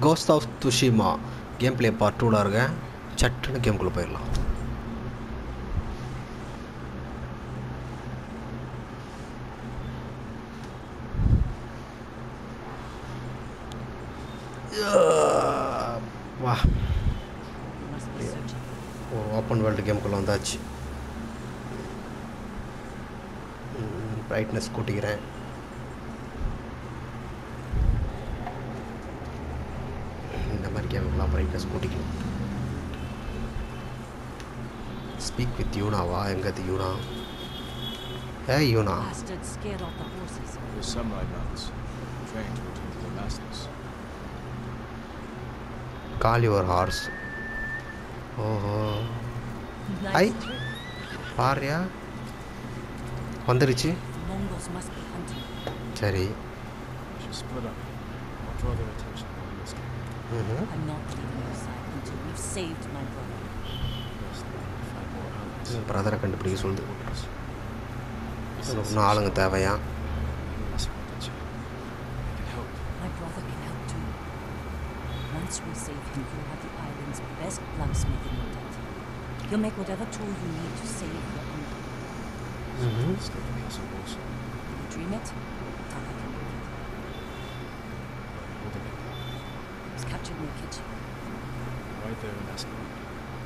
Ghost of Tsushima game play part டூவில் இருக்கேன். சட்டுன்னு கேம்குள்ளே போயிடலாம். வா. ஒரு ஓப்பன் வேர்ல்டு கேமுக்குள்ளே வந்தாச்சு. பிரைட்னஸ் கூட்டிக்கிறேன் இந்த மாதிரி பிரைட்னஸ் கூட்டிக்கணும் ஸ்பீக் வித் யூனாவா எங்கது யூனா ஏ யூனா Bastards scared off the horses. The samurai mounts, trained to return to their masters. Call your horse ஓஹோ trick. பாரியா வந்துருச்சு. சரி should split up. I'll draw their attention while you escape. ம்ஹும். I'm not leaving your side until you've saved my brother. Yes, we'll find more allies. பிரதரை கண்டுபிடிக்க சொல்லுது Orders. இன்னும் ஆளுங்க தேவையா Unless we get you. I can help. My brother can help too. Once we save him, you'll have the island's best blacksmith in your debt. He'll make whatever tool you need to save your uncle. ம்ஹும். Escape the castle walls. You dream it, Taka can make it. Captured in the kitchen. Right there Ascalon.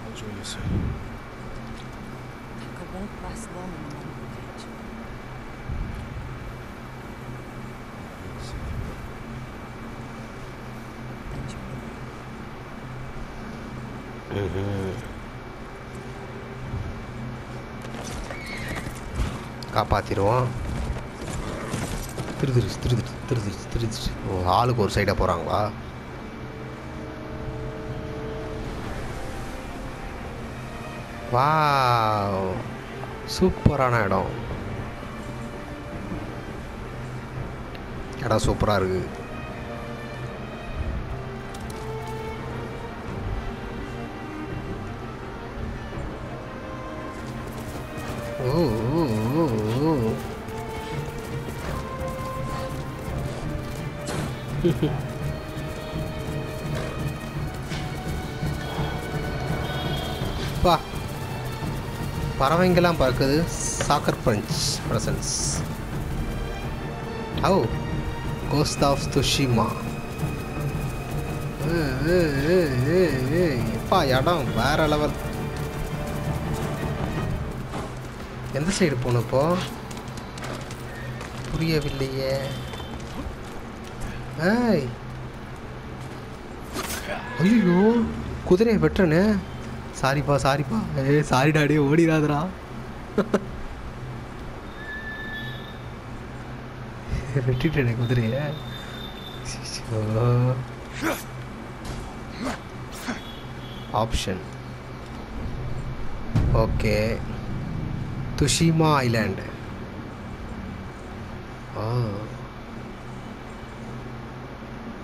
I'll join you soon. Taka won't last long in the cage. And you will. ம்ஹும். காப்பாத்திடுவோம் திருதிருச்சு திருதிருச்சு திருதிருச்சு திருதிருச்சு ஆளுக்கு ஒரு சைடாக போகிறாங்களா wow. சூப்பரான இடம். இடம் சூப்பராக இருக்குது ஓ ஓ, பறவைங்கெல்லாம் பார்க்குது. சாக்கர் பஞ்ச் பிரசன்ஸ் ஓ கோஸ்ட் ஆஃப் துஷிமா எப்பா இடம்? வேற லெவல் எந்த சைடு போகணும் இப்போ? புரியவில்லையே. ஏய். ஐயோ குதிரையை வெட்டுறேன்னு சாரிப்பா சாரிப்பா ஏ சாரி டாடி ஓடிடாதடா வெட்டிட்டேனே குதிரையை option okay Tsushima island O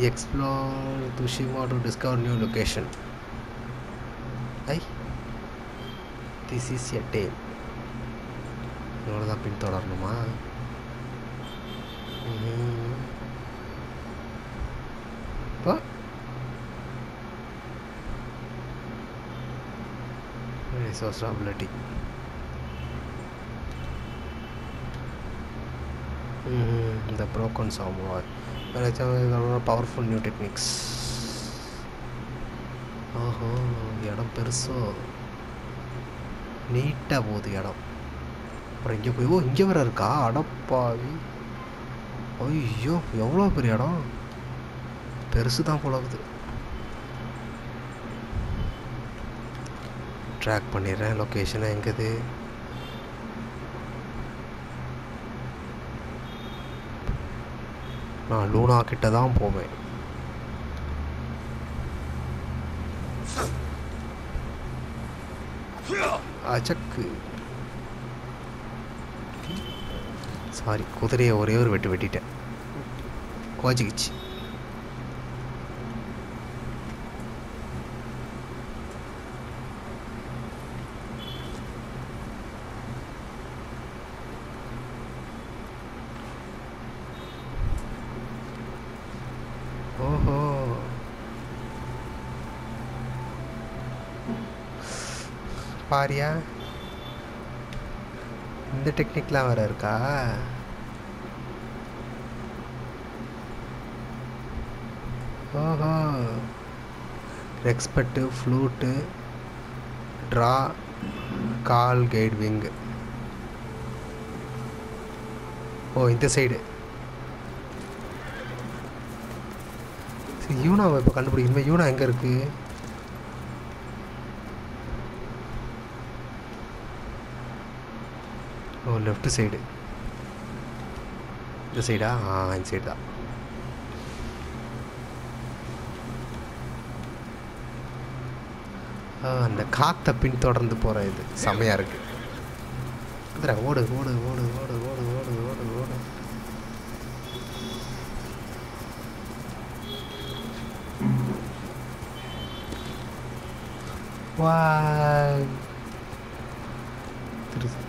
explore Tsushima to discover new location I this is a day இவ்வளோ தான் பின்தொடரணுமா ம்ஹும். இப்போ resource ability the broken samurai powerful new techniques ஓஹோ இடம் பெருசோ. நீட்டாக போகுது இடம். அப்புறம் இங்கே போய் ஓ இங்கே வேற இருக்கா? அடப்பாவி. ஐயோ எவ்வளோ பெரிய இடம்? பெருசு தான் போலாகுது ட்ராக் பண்ணிடுறேன் லொக்கேஷனை எங்கேது நான் லூனா கிட்ட தான் போவேன். அச்சக்கு சாரி குதிரையை ஒரே ஒரு வெட்டு வெட்டிட்டேன் கோச்சிக்கிச்சு ஓஹோ பாரியா? இந்த டெக்னிக்லாம் வேறு இருக்கா? ஓஹோ. Respect flute draw call guide wing ஓ இந்த சைடு சரி யூனாவை இப்போ கண்டுபிடிக்கணுமே. யூனா எங்கே இருக்குது ஓ லெஃப்ட் சைடு இந்த சைடா ஆ இந்த சைடு தான் அந்த காற்றை பின்தொடர்ந்து போகிற இது. செமையாக இருக்குது இதுடா, ஓடு ஓடு ஓடு ஓடு ஓடு ஓடு ஓடு ஓடு. வா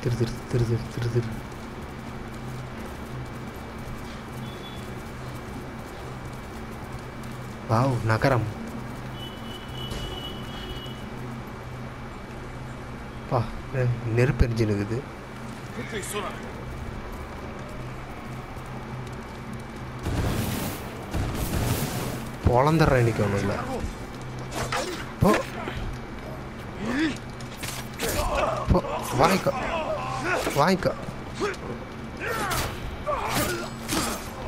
திரு திரு திரு திரு திரு திரு. வாவ் நகரம். பா நெ- நெருப்பு எரிஞ்சுனுக்குது Quickly, பொழந்துடுறேன் இன்னைக்கு ஒன்றும் இல்லை போ. போ வாங்கிக்கோ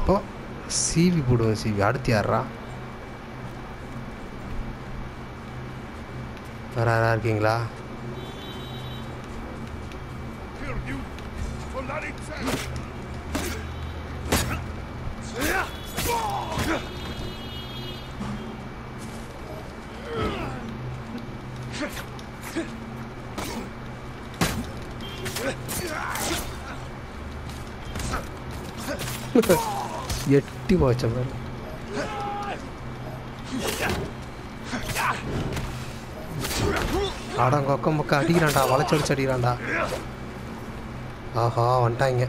போ. சீவி போடுவேன் சீவி. அடுத்து யாரா வேற யாரா இருக்கீங்களா? எட்டி போச்ச பாரு அடங்க பக்கம் பக்கம் அடிக்கிறான்டா வளைச்சடிச்சு அடிக்கிறான்டா. ஆஹா வந்துட்டாங்க.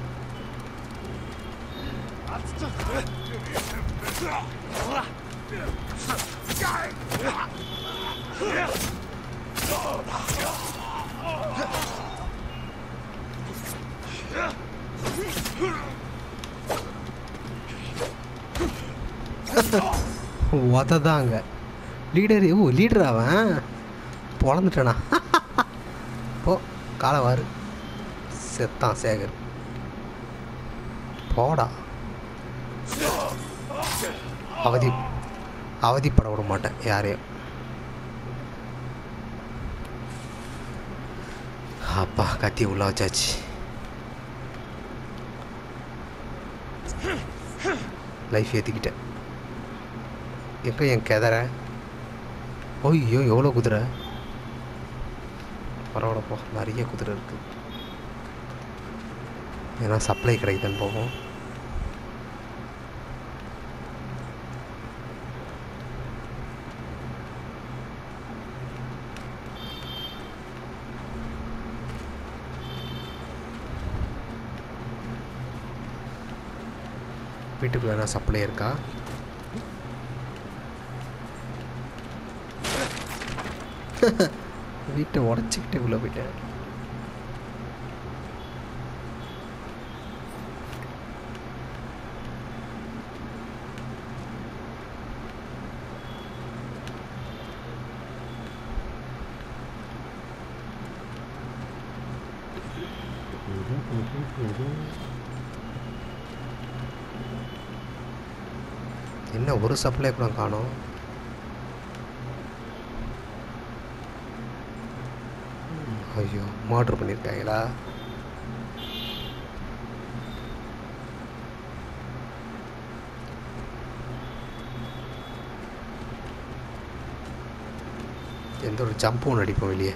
உததாங்க லீடர் ஓ லீடர் அவன்? பொழந்துட்டானா? போ காலவாறு செத்தான் சேகர். போடா. அவதி அவதிப்பட விட மாட்டேன் யாரையும். அப்பா கத்தி உள்ள வச்சாச்சு. லைஃப் ஏற்றிக்கிட்டேன் எப்போ என் கெதற? ஐயோ எவ்வளோ குதிரை? பரவாயில்லப்போ நிறைய குதிரை இருக்குது ஏன்னா சப்ளை கிடைக்குதுன்னு போகும். வீட்டுக்குள்ளே சப்ளை இருக்கா? வீட்டை உடச்சிக்கிட்டு உள்ள போயிட்டேன். என்ன ஒரு சப்ளை கூட காணும். ஐயோ மாட்ரு பண்ணியிருக்காங்களா? எந்த ஒரு ஜம்ப் ஒன்று அடிப்போம் வெளியே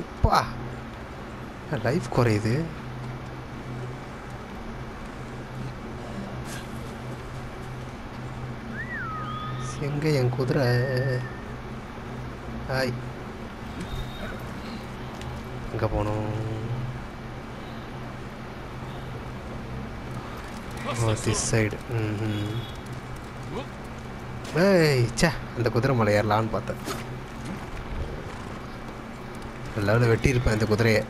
உப்பா லைஃப் குறையுது. எங்கே என் குதிரை. ஹாய். எங்கே போகணும் ஓ திஸ் சைடு ம் ஏய் ச்சே அந்த குதிரை மலை ஏறலான்னு பார்த்தேன். எல்லாரும் வெட்டியிருப்பேன் இந்த குதிரையை.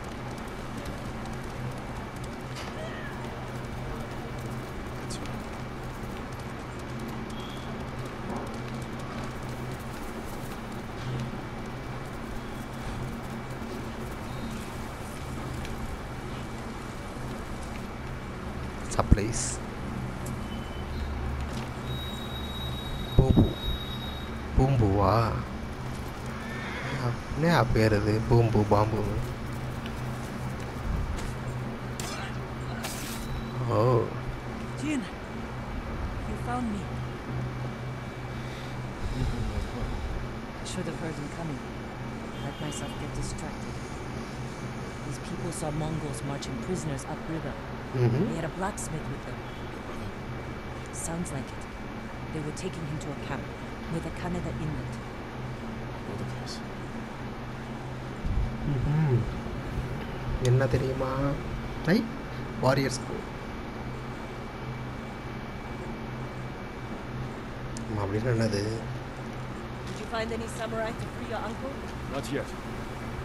myself get distracted. These people saw Mongols marching prisoners upriver. ம் They had a blacksmith with them. Your brother? Sounds like it. They were taking him to a camp near the Canada Inlet. Know the place. ம்ஹும். என்ன தெரியுமா ஐ warriors அப்படின்னு என்னது Did you find any samurai to free your uncle? Not yet.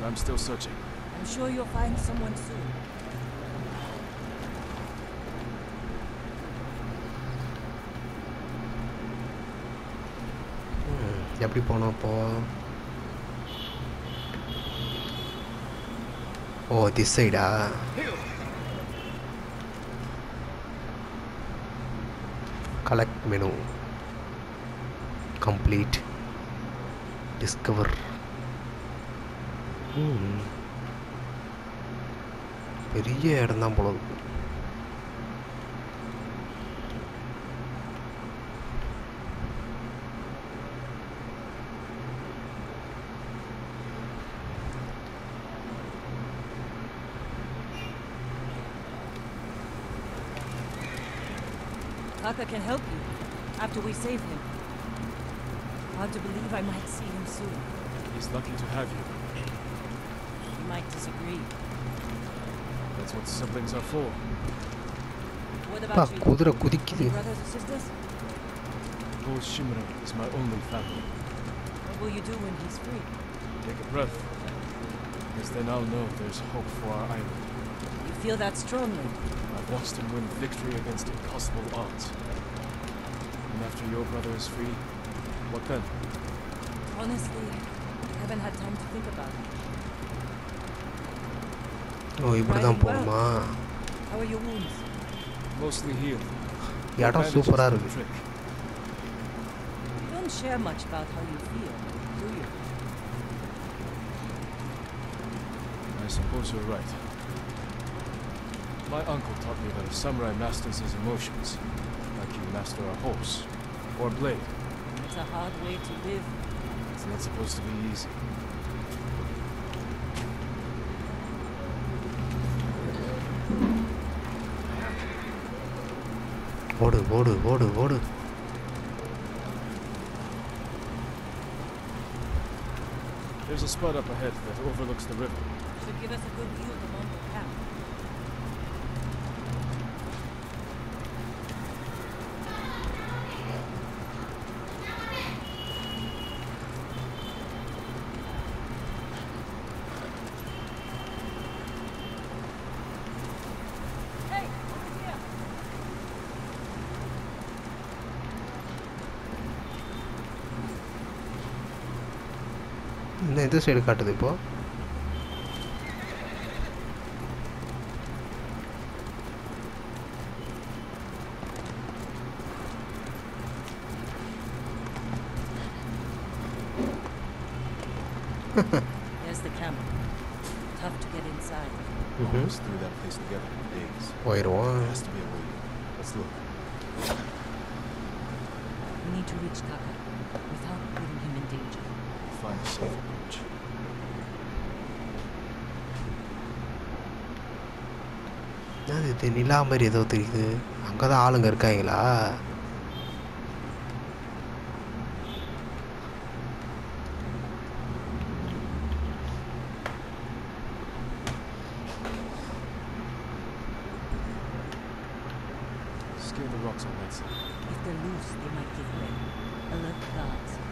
I'm still searching. I'm sure you'll find someone soon. ம், எப்படி போனோம் அப்போ ஓ திஸ் சைடா கலெக்ட் மெனு கம்ப்ளீட் டிஸ்கவர் பெரிய இடம் தான் போல இருக்கு Taka can help you after we save him. to believe I might see him soon. He's lucky to have you. You might disagree. That's what siblings are for. What about you? Brothers or sisters? Lord Shimura is my only family. What will you do when he's free? Take a breath. Because then I'll know there's hope for our island. You feel that strongly? I've watched him win victory against impossible odds. And after your brother is free, what then? Honestly, I haven't had time to think about it. ஓ இப்படி தான் போகணுமா How are your wounds? Mostly healed. இடம் Bandages சூப்பராக do the இருக்கு trick. You don't share much about how you feel, do you? I suppose you're right. My uncle taught me that a samurai masters his emotions, like you master a horse or a blade. It's a hard way to live. It's not supposed to be easy. Water, water, water, water. There's a spot up ahead that overlooks the river. Should give us a good view of the. இந்த side காட்டுது இப்போ. இது நிலா மாதிரி ஏதோ தெரியுது அங்கே தான் ஆளுங்க இருக்காங்களா Scale the rocks on that side. If they're loose, they might give way. Alert guards.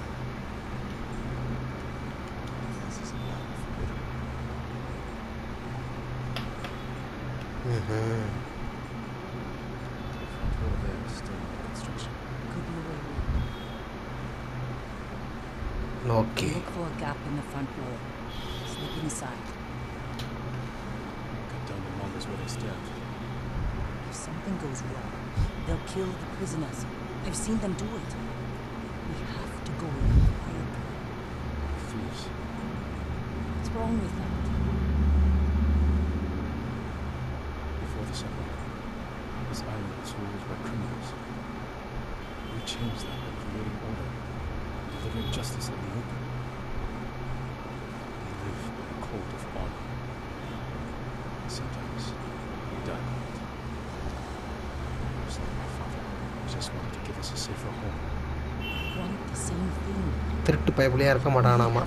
Way okay Look for a gap in the front wall. Slip inside. Cut down the numbers where they stand. If something goes wrong, they'll kill the prisoners. I've seen them do it. We have to go in quietly. Thieves. What's wrong with that? this island was ruled by criminals. We changed that by creating order, and delivering justice in the open. We live by a code of honor. Sometimes we die by it. Just like my father, he just wanted to give us a safer home. Want the same thing. திருட்டு பயப்புலையாக இருக்க We மாட்டானாமா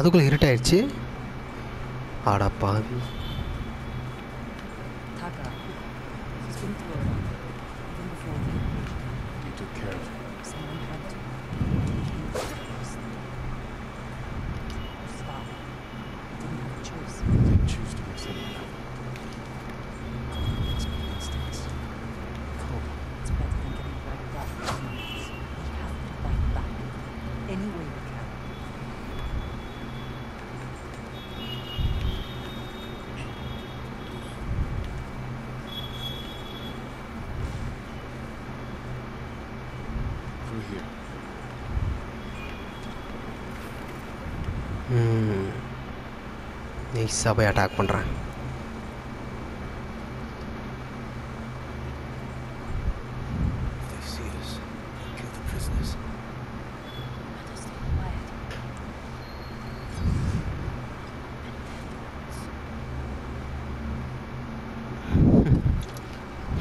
அதுக்குள்ளே இருட்டாயிடுச்சு ஆடா பாவி நைஸாக போய் attack பண்ணுறேன்.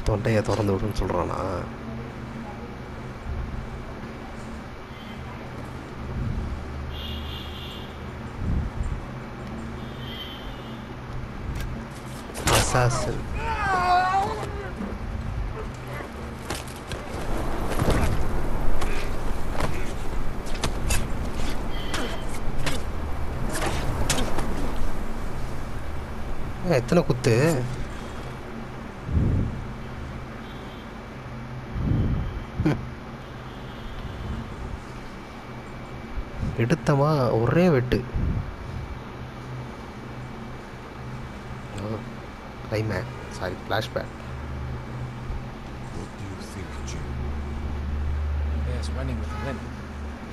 தொண்டையை திறந்து விடுன்னு சொல்கிறானா அசாசன் எத்தனை குத்து? எடுத்தமா ஒரே வெட்டு. climax, sorry, flashback. What do you think, Jim? The bear's running with a limp.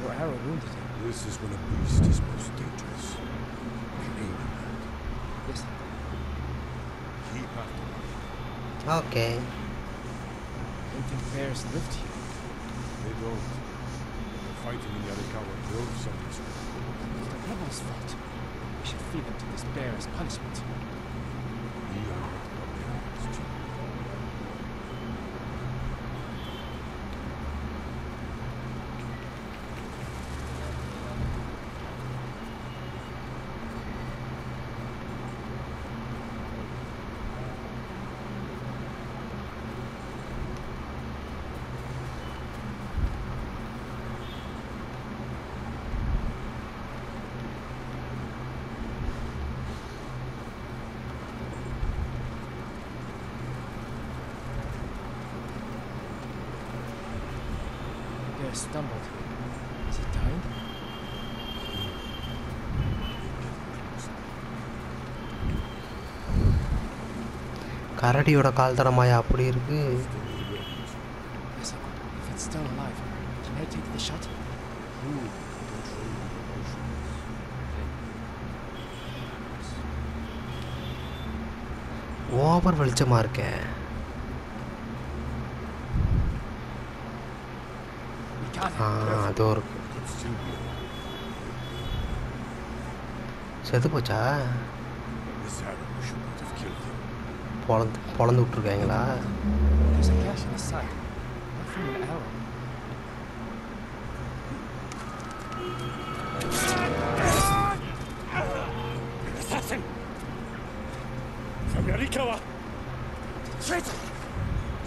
Your arrow wounded him. This is when a beast is most dangerous. Remain in Yes. Keep after me. Okay. Don't think bears lived here. They don't. They're fighting in the Arikawa Grove somewhere. It's the rebels' fault. We should feed them to this bear as punishment. கரடியோட கால் தரமாயா அப்படி இருக்கு over வெளிச்சமாக இருக்கேன் அதோ இருக்கு செத்து போச்சா arrow. Assassin! From Yarikawa! Traitor!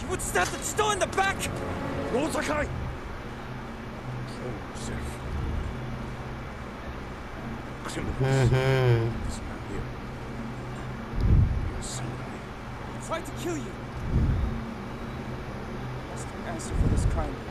You would stab the Chido in the back! Sakai! Control yourself. Xenophus, ம் this man here. You're samurai. Tried to kill you! Must answer for this crime.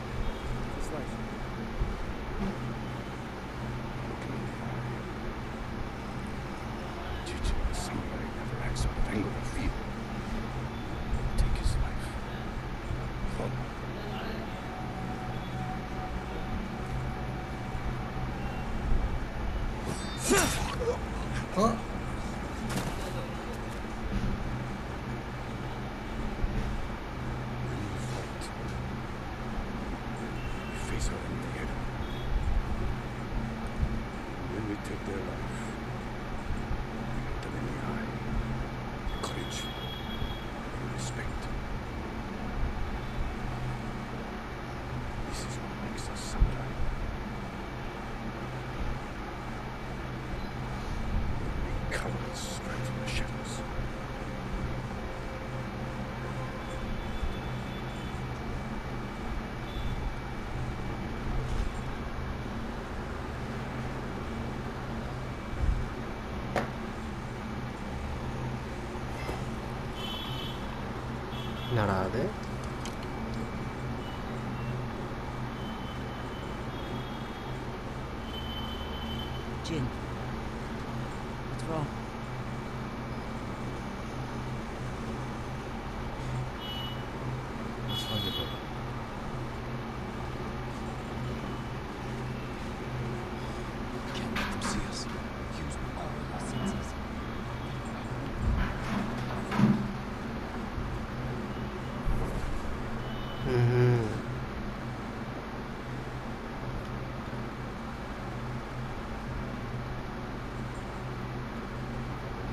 Mm-hmm.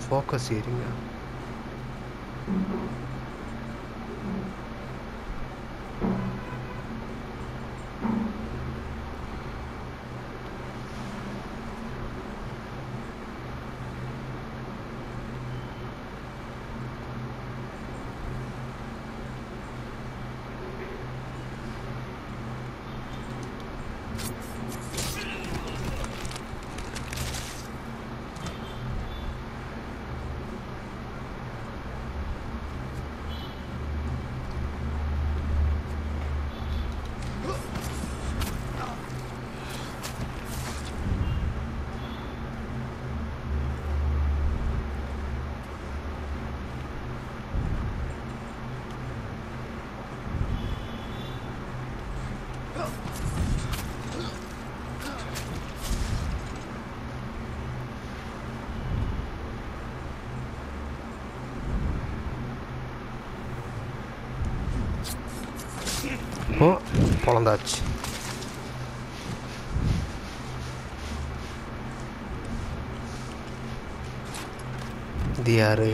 Focus ஏரிங்க ஓ வந்தாச்சு. இது யாரு?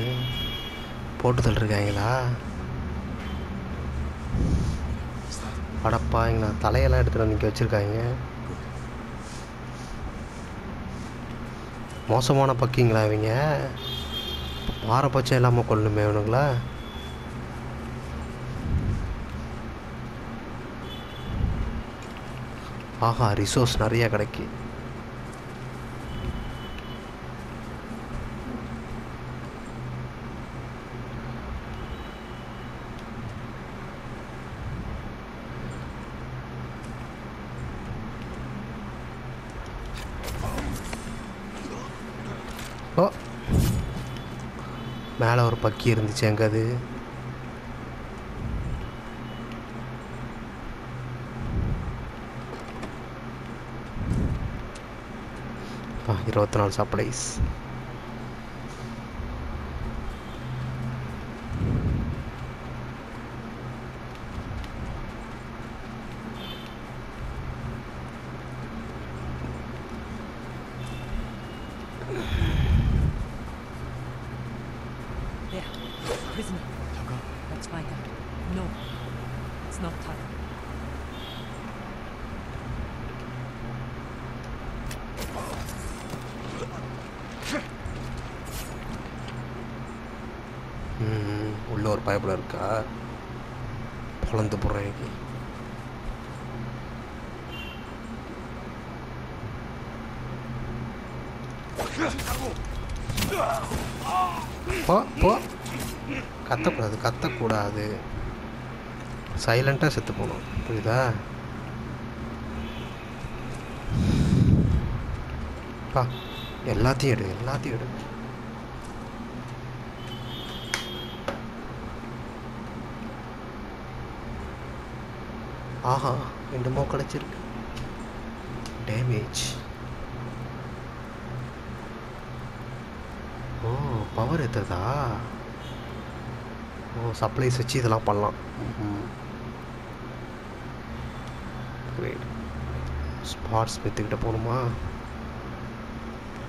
போட்டு இருக்காங்களா? இங்கே தலையெல்லாம் எடுத்துகிட்டு வந்து வச்சுருக்காங்க. மோசமான பக்கிங்களா இவங்க? பாரபட்சம் இல்லாமல் கொள்ளணுமே இவனுங்களா? ஆஹா ரிசோர்ஸ் நிறையா கிடைக்கு. மேலே ஒரு பக்கி இருந்துச்சு எங்கே அது ஆ இருபத்தி நாலு supplies No, it's not Tucker. ம், உள்ள ஒரு பயப்பட இருக்கா பொழந்து போடுறேன் போ போ. கத்தக்கூடாது கத்தக்கூடாது. சைலண்ட்டாக செத்து போகணும். புரியுதா? பா எல்லாத்தையும் எடு எல்லாத்தையும் எடு. ஆஹா என்னமோ கிடச்சிருக்கு டேமேஜ் ஓ பவர் ஏற்றுதா ஓ சப்ளைஸ் வச்சு இதெல்லாம் பண்ணலாம். கிரேட் ஸ்பாட்ஸ் பெற்றுக்கிட்ட போகணுமா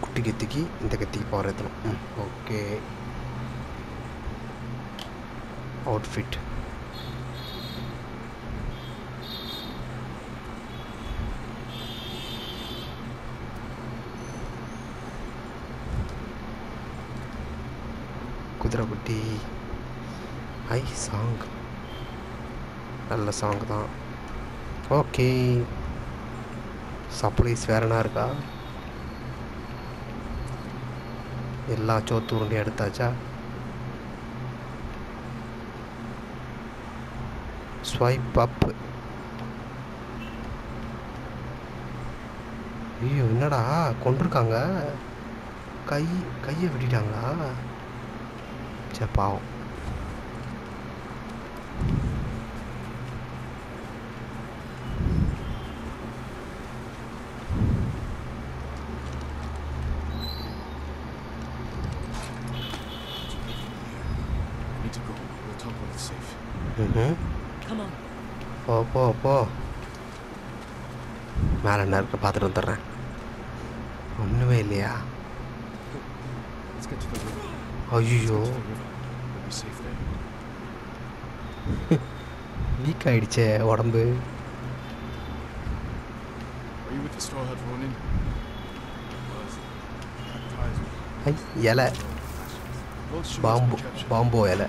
குட்டி கத்திக்கு இந்த கத்திக்கு பவர் ஏற்றணும் ம் ஓகே அவுட்ஃபிட் குட்டி ஐ சாங். நல்ல சாங் தான். ஓகே. சப்ளைஸ் வேற என்ன இருக்கா? எல்லா சோத்து உருண்டையும் எடுத்தாச்சா? ஸ்வைப் அப் ஐயோ என்னடா? கொண்டிருக்காங்க கை கையை விட்டுட்டாங்களா? சே பாவம் I need to go. We'll talk when it's safe. ம் Come on. போ போ போ மேலே என்ன இருக்கு பார்த்துட்டு வந்துடுறேன் ஒன்றுமே இல்லையா. ஐயோ ties me. ஐ இலை Lord Shua's பாம்பு been captured. பாம்போ இலை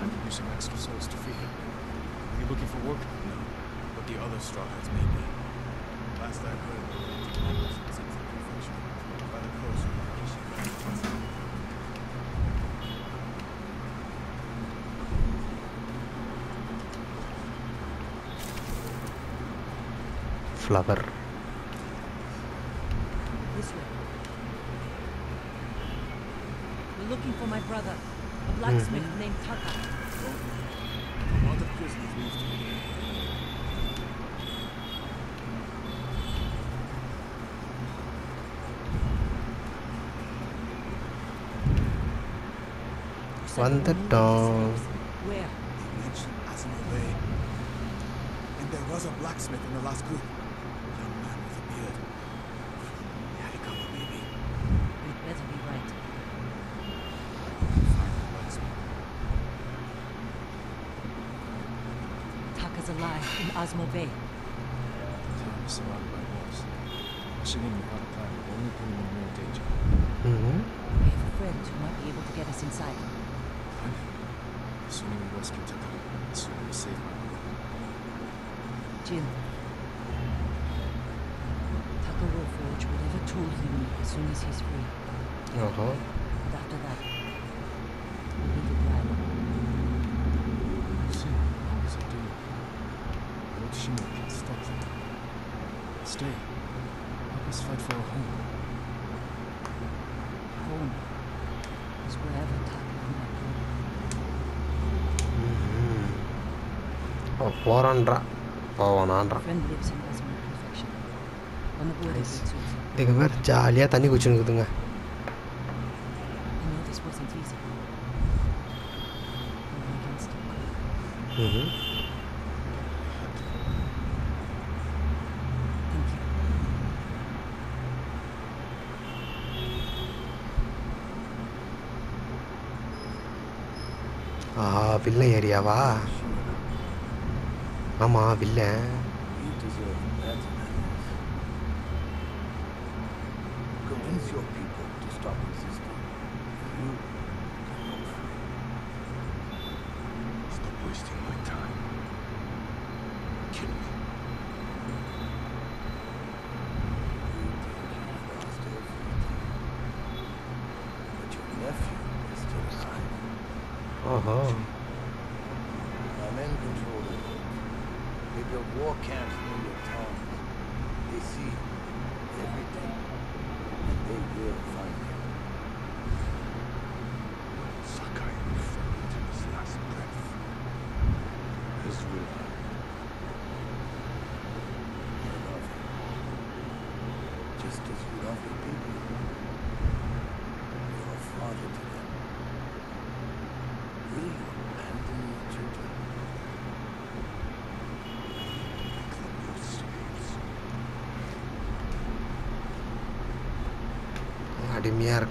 flower this way we're looking for my brother a blacksmith mm -hmm. named Taka oh, a lot of prisoners moved here on the door. Where? Each has an way. And there was a blacksmith in the last group. With Susan. இதுக்கு பேர் ஜாலியாக தண்ணி குச்சினுக்குதுங்க I know this Ama bile. Convince your people to stop resisting.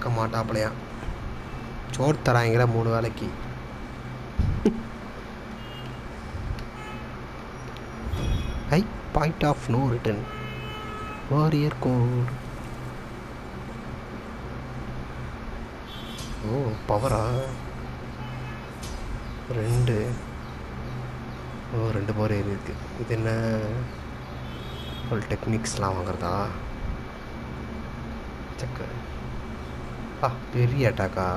பார்க்க இருக்க சோறு தராங்கிற மூணு வேளைக்கு ஐ point of no return warrior code ஓ பவரா ரெண்டு. ஓ ரெண்டு பவர் ஏறி இருக்கு இது என்ன? ஒரு டெக்னிக்ஸ்லாம் வாங்குறதா? செக்கு. ஆ பெரிய அட்டாக்கா?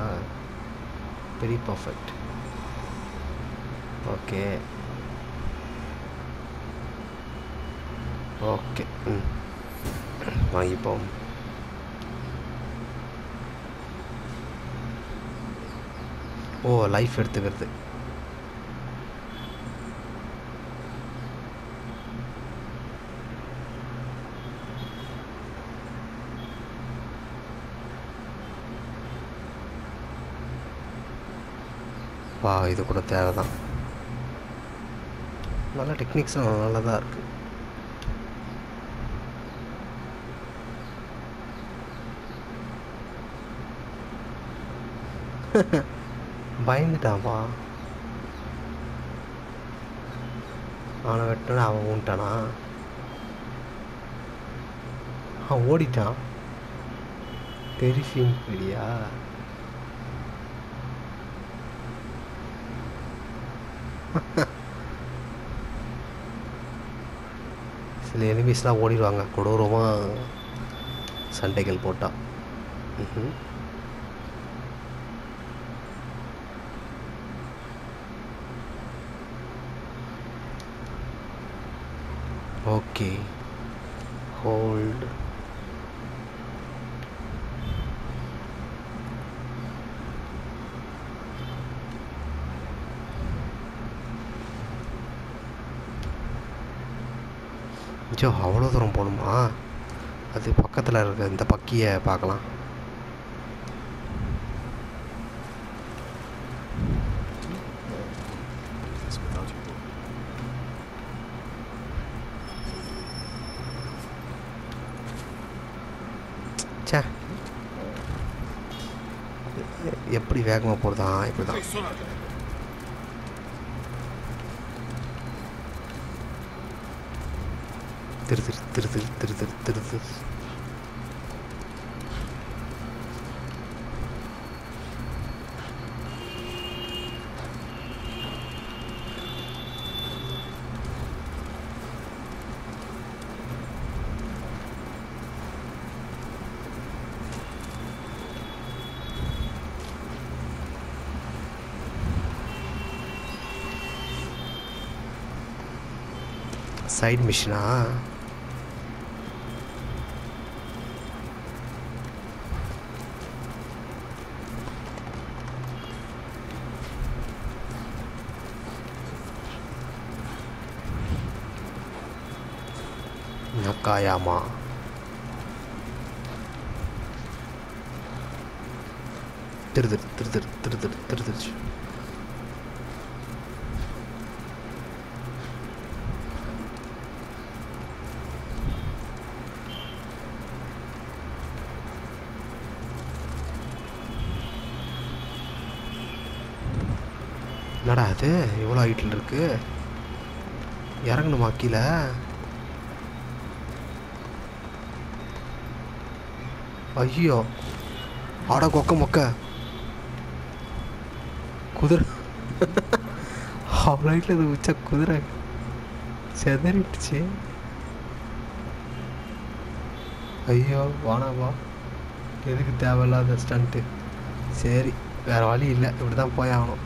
பெரிய பர்ஃபெக்ட் ஓகே. ஓகே. ம். வாங்கிப்போம். ஓ லைஃப் எடுத்துக்கிறது. அப்பா இது கூட தேவை தான் நல்ல டெக்னிக்ஸும் நல்லா தான் இருக்குது பயந்துட்டான்ப்பா. அவனை வெட்டன அவன் ஊன்ட்டானா? அவன் ஓடிட்டான். தெரிஃபிங் சில எனிமீஸ்லாம் ஓடிடுவாங்க. கொடூரமாக சண்டைகள் போட்டால் ஓகே ஹோல்டு ஜோ அவ்வளோ தூரம் போகணுமா? அது பக்கத்தில் இருக்க இந்த பக்கியை பார்க்கலாம். ச்சே. எப்படி வேகமாக போகிறதா இப்படி தான் dır dır dır dır dır dır. Saymışsın ha. வேண்டாமா திருதிரு திருதிரு திருதிரு திருதிருச்சு என்னடா அது எவ்வளோ ஹைட்டில் இருக்கு? இறங்கணுமா கீழே? ஐயோ ஆட கொக்க மொக்க. குதிரை. அவ்வளோ இது உச்ச குதிரை. செதறிட்டுச்சு ஐயோ வானாவா எதுக்கு தேவையில்லாத ஸ்டண்ட்டு சரி வேறு வழி இல்லை. இப்படி தான் போய் ஆகணும்.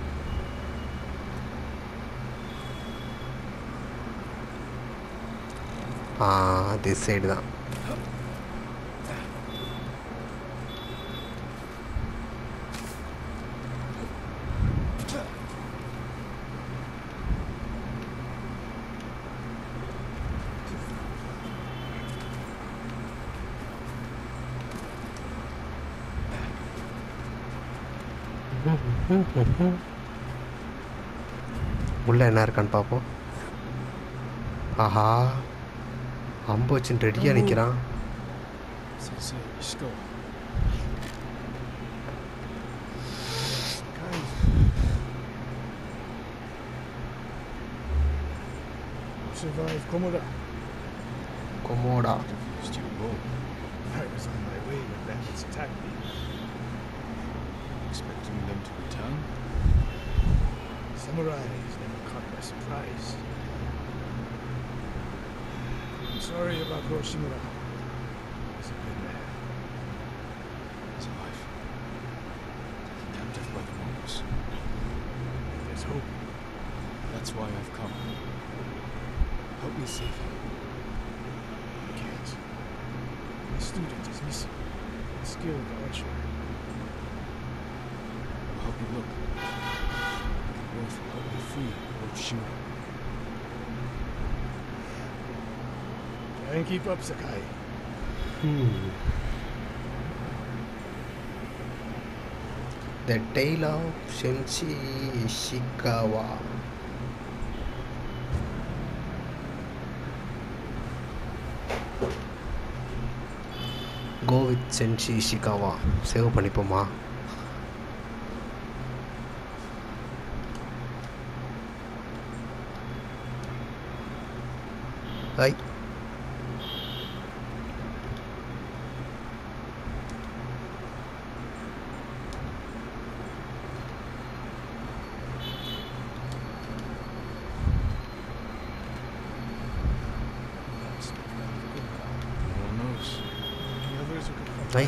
ஆ திஸ் சைடு தான். உள்ள என்ன இருக்கான்னு பார்ப்போம் ஆஹா அம்பு வச்சுன்னு ரெடியாக நிற்கிறான். Survive Komoda. Komoda Used your bow. I was on my way when bandits attacked me. Expecting them to return? Samurais never caught by surprise. I'm sorry about Hiroshimura. Up, Sakai. The tale of sensei Shikawa go with sensei Shikawa save பண்ணிப்போமா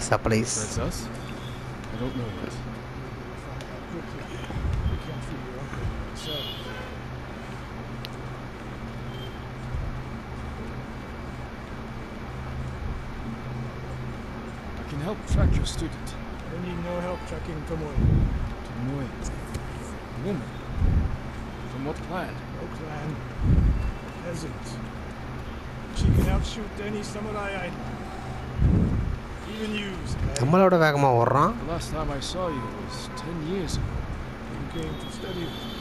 pizza please. That's us? I don't know. I can help track your student. I need no help tracking Tomoe. Tomoe? Woman? From what clan? No clan. Peasant. She can outshoot any samurai I. Even you, Sakai. நம்மளோட வேகமாக ஓடுறான் The last time I saw you was ten years ago. You came to study with me.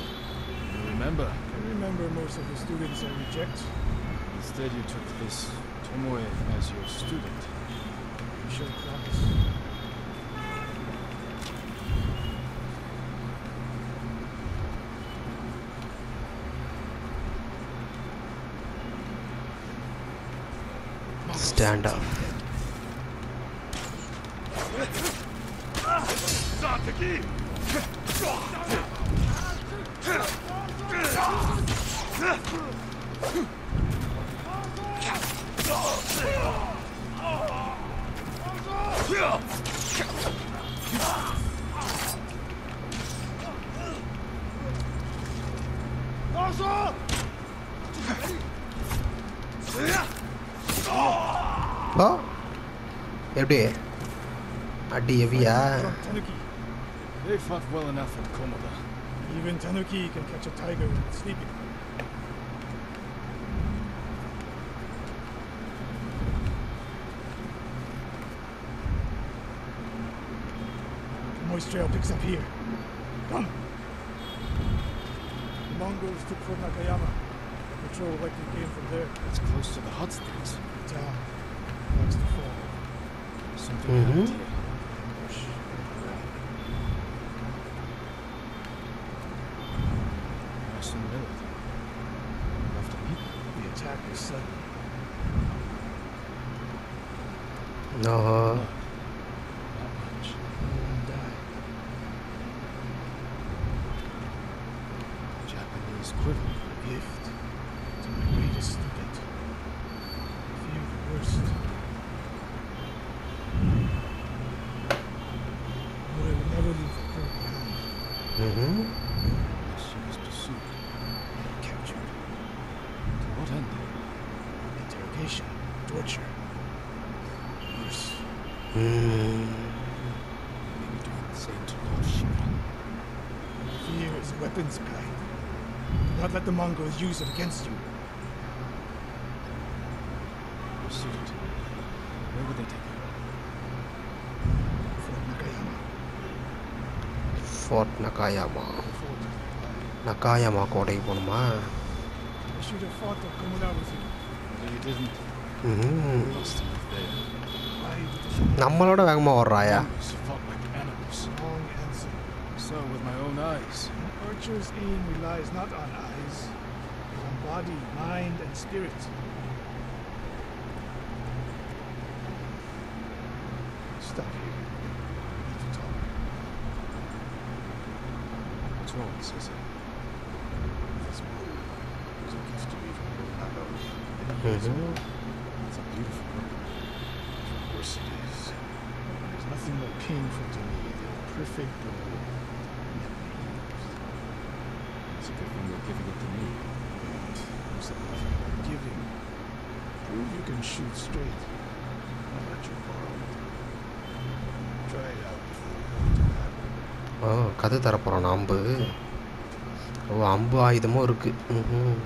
You remember? I remember most of the students I reject. Instead, you took this Tomoe as your student. You should promise. Stand up ஓ எப்படி அடி எவியா From Tanuki. They fought well enough at Komoda. Even Tanuki can catch a tiger when it's sleeping. The moist trail picks up here. Come! goes to Port Nakayama. Came from there. It's close to the hot springs. But, that's the fall. Something mm -hmm. Mongols use it against you. Pursued. Where would they take her? Fort Nakayama. நகாயாமா கோட்டைக்கு போகணுமா I should have fought at Komura with you. No, you didn't. ம் Lost him there. நம்மளோட வேகமாக ஓடுறாயா Saw with my own eyes. An archer's aim relies not on eyes, but on body, mind, and spirit. Stop here. We need to talk. What's wrong, Sensei? This bow was a gift to me from Nobunaga many years Mhm. ago. It's a beautiful book. Of course it is. There's nothing more painful to me than a perfect bow never used. Good thing you're giving it to me. You said nothing about giving. Prove you can shoot straight. I'll let you borrow it. Try it out before we go into battle. ஓ கதை தரப்போகிறோம் அம்பு ஓ அம்பு ஆயுதமும் இருக்குது ம்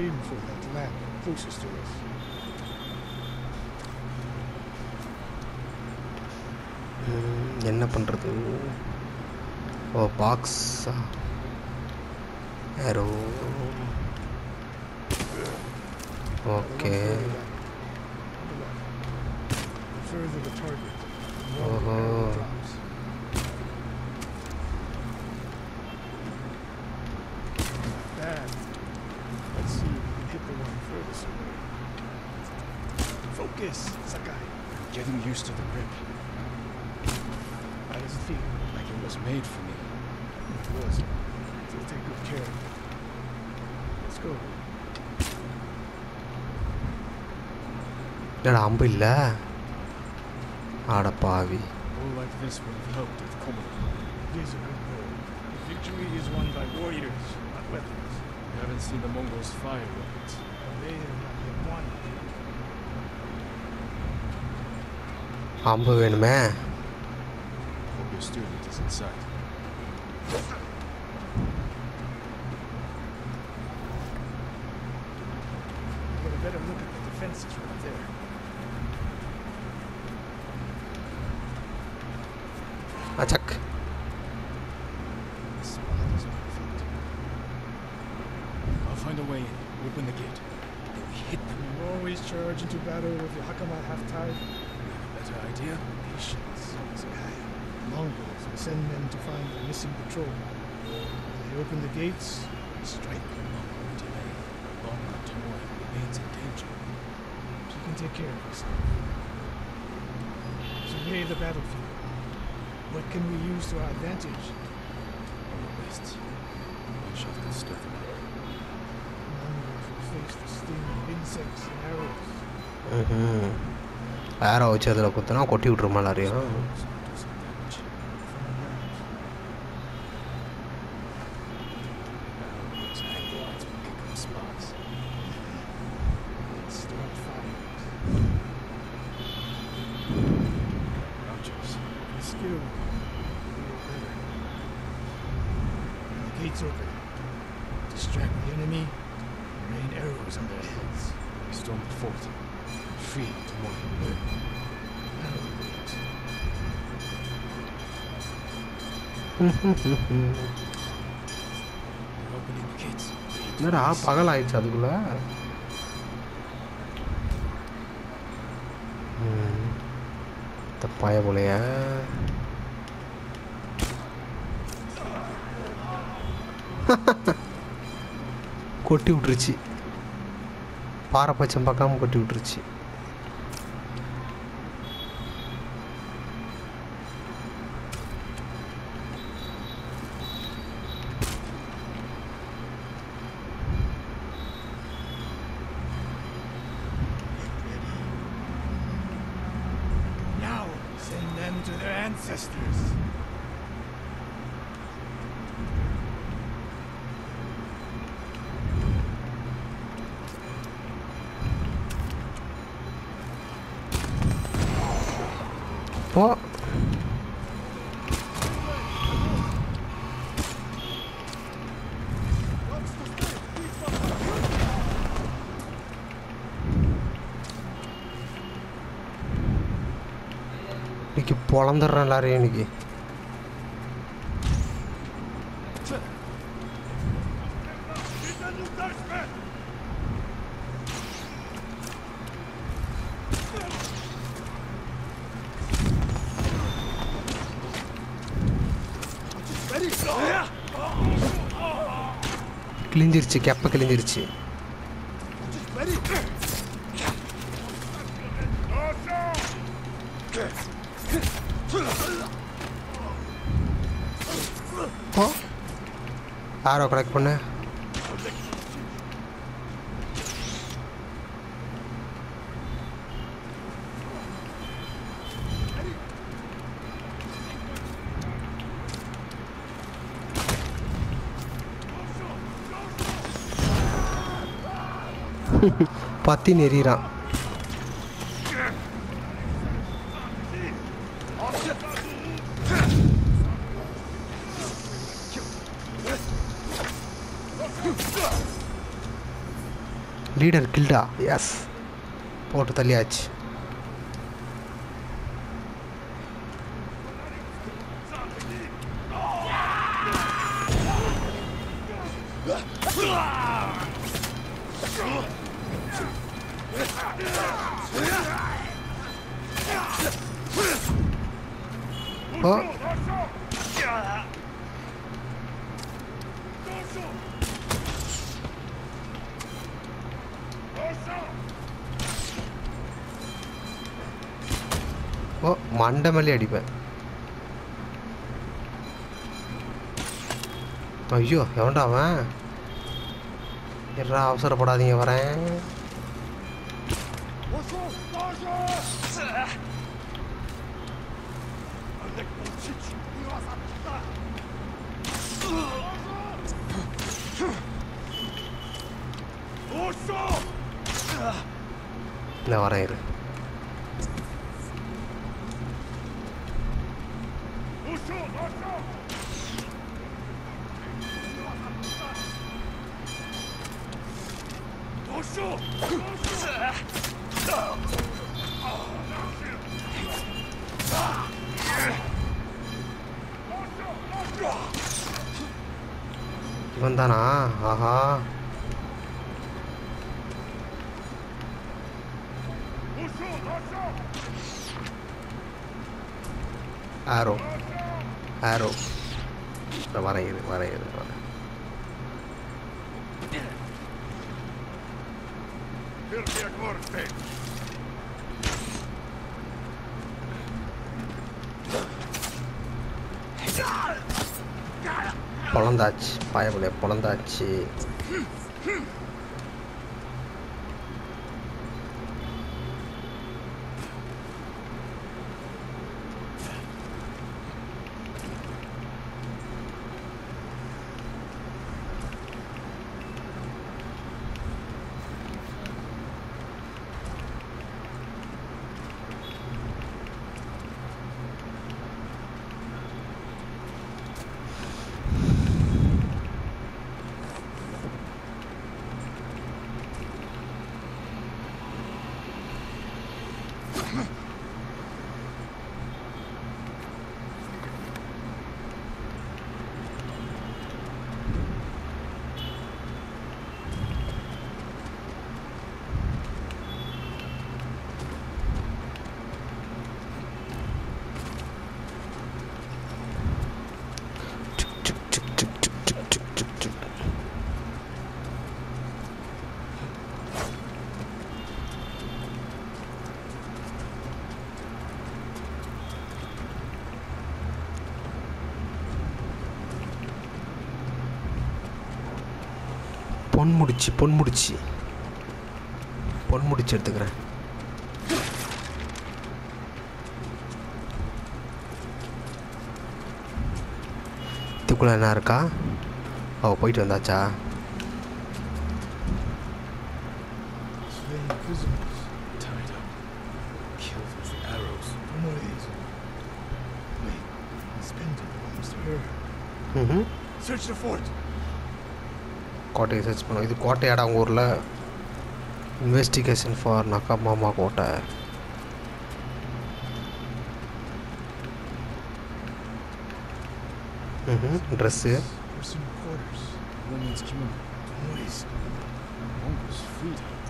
Aim for that lamp closest to us. என்ன பண்ணுறது ஓ பாக்ஸா arrow okay On the They have not yet won. அம்பு வேணுமே Hope your student is inside. take care of yourself. Survey the battlefield. What can we use to our advantage? Our bests. One shot can stir them up. Mongols will face the sting of insects and arrows. ம் aero வச்சு அதில் குத்துனா கொட்டி விட்ருமா எல்லாரையும் என்னடா பகல் ஆயிடுச்சு அதுக்குள்ள தப்பாய போலையா. கொட்டி விட்டுருச்சு. பாறை பச்சம் பார்க்காம கொட்டி விட்டுருச்சு Now, send them to their ancestors. போ இன்னைக்கு பொழந்துடுறேன் எல்லாரையும் இன்னைக்கு. கிழிஞ்சிருச்சு கெப்ப கிழிஞ்சிருச்சு. காரை கலெக்ட் பண்ணு. பத்தி நெறிறான். லீடர் கில்டா எஸ் போட்டு தள்ளியாச்சு. மண்டை அடிப்பேன் ஐயோ எவன்டா அவன்? எல்லாம் அவசரப்படாதீங்க வரேன். ஆரோ ஆரோ வரேன் இரு வரேன் இரு வரேன் பொழந்தாச்சு பயப்பட பொழந்தாச்சு முடிச்சு பொன் முடிச்சு பொன் முடிச்சு எடுத்துக்கிறேன் இதுக்குள்ள என்ன இருக்கா அவ போயிட்டு வந்தாச்சா. ம் Search the fort. கோட்டையை சர்ச் பண்ணுவோம் இது கோட்டையாடா அவங்க ஊரில் இன்வெஸ்டிகேஷன் ஃபார் நக்கமாமா கோட்டை dress Women's quarters. Woman's kimono. Almost freedom.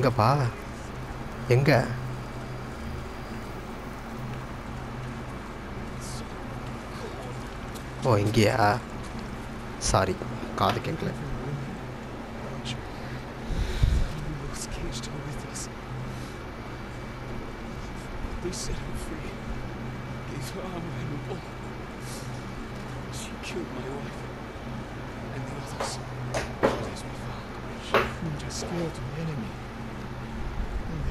எங்கப்பா எங்க ஓ இங்கேயா சாரி காது கேட்கல Archer. We will caged her with us. They set her free. Gave her armor and a bow. She killed my wife. And the others. Bodies we found. She proved her skill to the enemy.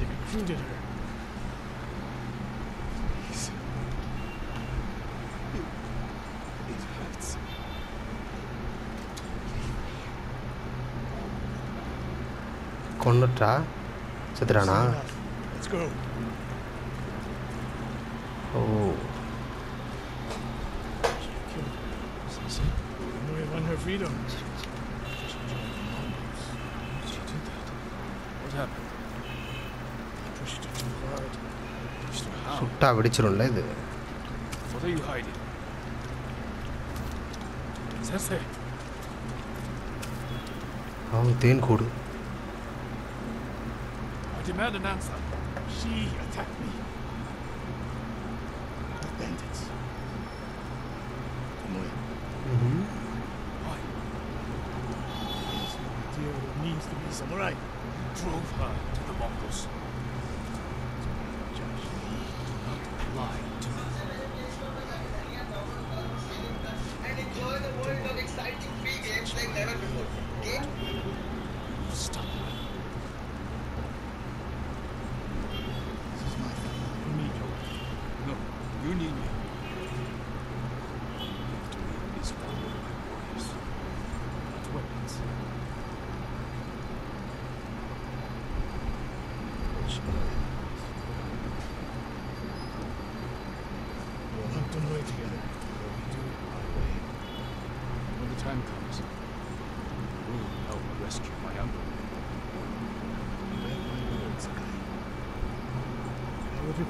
And they recruited her. Please. It, it hurts. கொன்னுட்டா செத்துறானா Soon enough. Let's go. O Killed her. And we won her freedom. Correct അവിടിച്ചിട്ടുണ്ട് ഇത് അവൻ തേൻ കൂടു I demand an answer. She attacked me. The bandits. Tomoe. Mm-hmm. Why? Because the dear who means to be samurai drove her to the Mongols.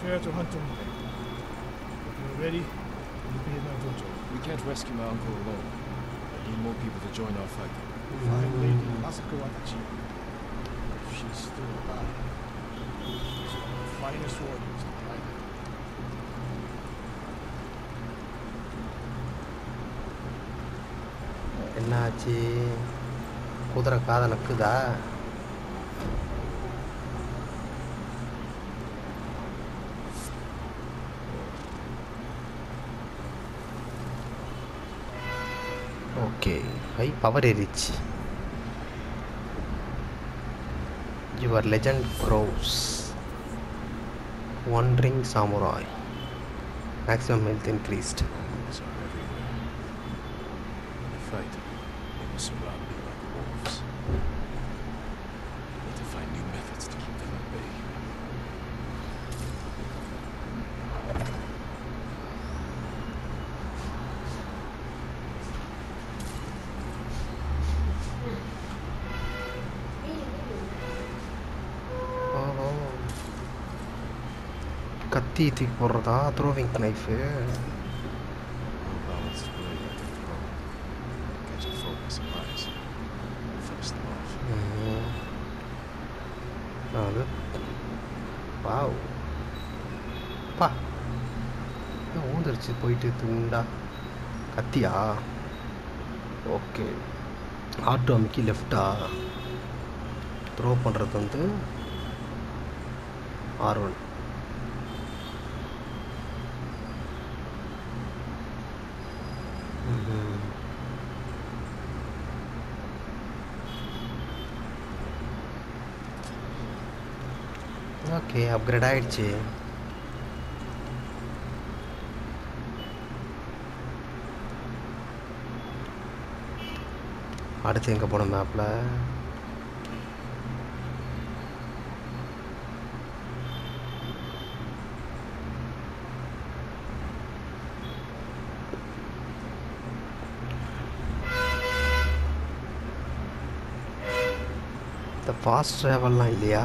prepare to hunt Tomoe. If you are ready, you'll be in my dojo. We can't rescue my uncle alone. I need more people to join our fight. Find Lady Masako Adachi. If she's still alive. She's one of the finest warriors on the island. என்ன ஆச்சு குதிரை காதை நக்குதா भाई power Erich your legend cross one ring samurai maximum health increased கத்தி தூக்கி போடுறதா throwing knife அது பாவ் பா ஊந்துருச்சு போயிட்டு தூண்டா கத்தியா ஓகே ஆட்டோ அமுக்கி லெஃப்டா த்ரோ பண்ணுறது வந்து ஆர் ஒன் ஓகே அப்கிரேட் ஆகிடுச்சு அடுத்து எங்கே போனோம் மேப்பில் இந்த ஃபாஸ்ட் ட்ராவல்லாம் இல்லையா?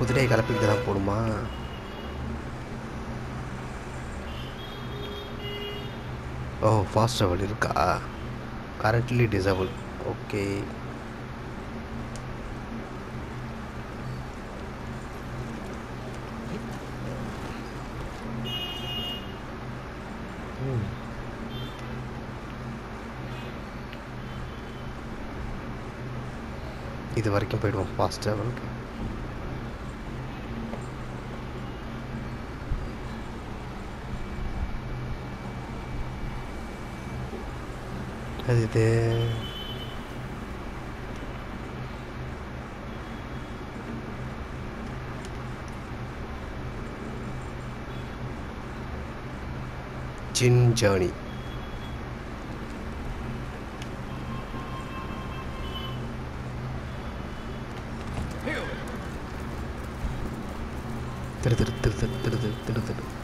குதிரையை கலப்பிக்கிட்டு தான் போகணுமா? ஓ ஃபாஸ்ட் ட்ராவல் இருக்கா? கரண்ட்லி டிசபிள் ஓகே இது வரைக்கும் போயிடுவோம் ஃபாஸ்ட் ட்ராவலுக்கு 風で。順調に。ドゥ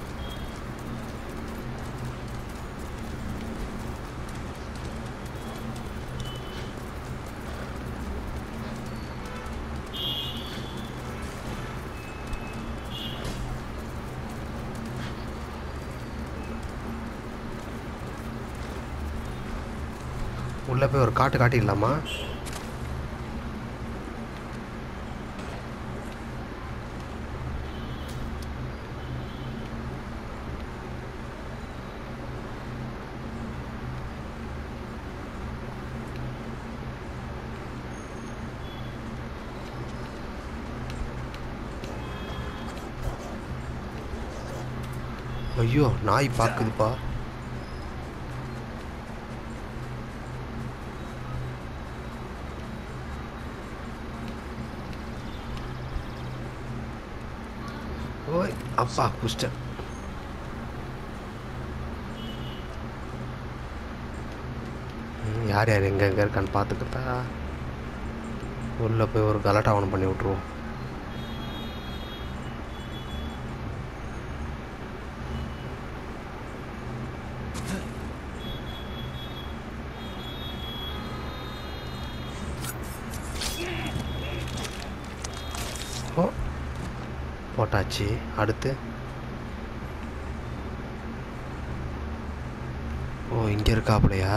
காட்டு காட்டிடலாமா? ஐயோ நாய் பார்க்குதுப்பா அப்பா குஷ்டன். யார் யார் எங்கே எங்கே இருக்கான்னு பார்த்துக்கிட்டா உள்ளே போய் ஒரு கலாட்டா ஒன்று பண்ணி விட்ருவோம் ஓ போட்டாச்சு. அடுத்து? இருக்காப்புலையா